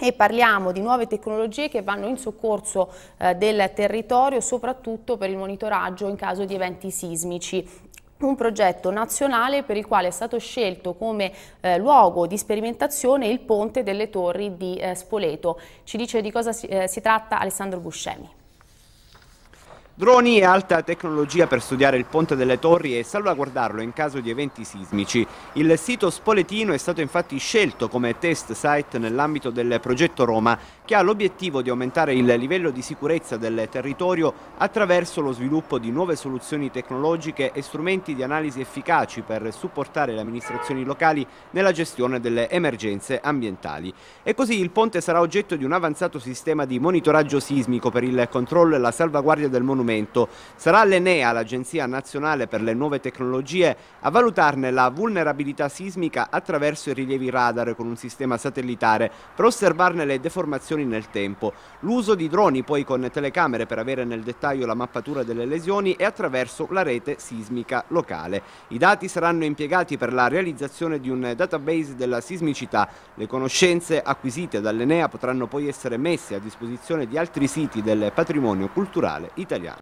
e parliamo di nuove tecnologie che vanno in soccorso eh, del territorio soprattutto per il monitoraggio in caso di eventi sismici un progetto nazionale per il quale è stato scelto come eh, luogo di sperimentazione il ponte delle torri di eh, Spoleto. Ci dice di cosa si, eh, si tratta Alessandro Buscemi. Droni e alta tecnologia per studiare il ponte delle torri e salvaguardarlo in caso di eventi sismici. Il sito spoletino è stato infatti scelto come test site nell'ambito del progetto Roma che ha l'obiettivo di aumentare il livello di sicurezza del territorio attraverso lo sviluppo di nuove soluzioni tecnologiche e strumenti di analisi efficaci per supportare le amministrazioni locali nella gestione delle emergenze ambientali. E così il ponte sarà oggetto di un avanzato sistema di monitoraggio sismico per il controllo e la salvaguardia del monumento momento. Sarà l'Enea, l'Agenzia Nazionale per le Nuove Tecnologie, a valutarne la vulnerabilità sismica attraverso i rilievi radar con un sistema satellitare per osservarne le deformazioni nel tempo. L'uso di droni poi con telecamere per avere nel dettaglio la mappatura delle lesioni e attraverso la rete sismica locale. I dati saranno impiegati per la realizzazione di un database della sismicità. Le conoscenze acquisite dall'Enea potranno poi essere messe a disposizione di altri siti del patrimonio culturale italiano.